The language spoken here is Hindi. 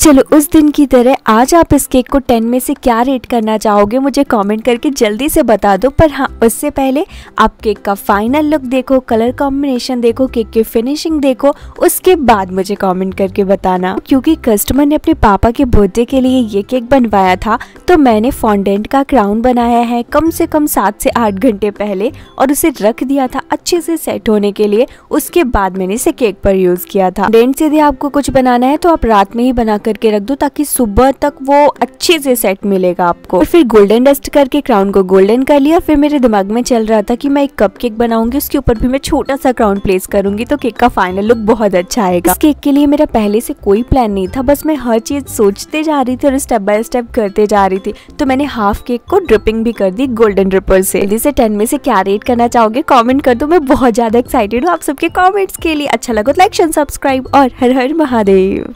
चलो, उस दिन की तरह आज आप इस केक को 10 में से क्या रेट करना चाहोगे, मुझे कमेंट करके जल्दी से बता दो। पर हाँ उससे पहले आप केक का फाइनल लुक देखो कलर कॉम्बिनेशन देखो केक की फिनिशिंग देखो, उसके बाद मुझे कमेंट करके बताना। क्योंकि कस्टमर ने अपने पापा के बर्थडे के लिए ये केक बनवाया था तो मैंने फॉन्डेंट का क्राउन बनाया है कम से कम सात से आठ घंटे पहले और उसे रख दिया था अच्छे से सेट होने के लिए। उसके बाद मैंने इसे केक पर यूज़ किया था। डेंट से आपको कुछ बनाना है तो आप रात में ही बना करके रख दो ताकि सुबह तक वो अच्छे से सेट मिलेगा आपको। और फिर गोल्डन डस्ट करके क्राउन को गोल्डन कर लिया। फिर मेरे दिमाग में चल रहा था कि मैं एक कप केक बनाऊँगी, उसके ऊपर भी मैं छोटा सा क्राउन प्लेस करूँगी तो केक का फाइनल लुक बहुत अच्छा आएगा। इस केक के लिए मेरा पहले से कोई प्लान नहीं था, बस मैं हर चीज़ सोचते जा रही थी और स्टेप बाय स्टेप करते जा रही थी। तो मैंने हाफ़ केक को ड्रिपिंग भी कर दी गोल्डन ड्रिपर से। जल्दी से टेन में से क्या रेट करना चाहोगे कॉमेंट कर दो, मैं बहुत ज़्यादा एक्साइटेड हूँ आप सबके कॉमेंट्स के लिए। अच्छा लगा लाइक सब्सक्राइब और हर हर महादेव।